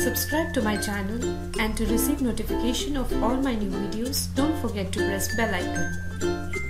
subscribe to my channel and to receive notification of all my new videos, don't forget to press bell icon.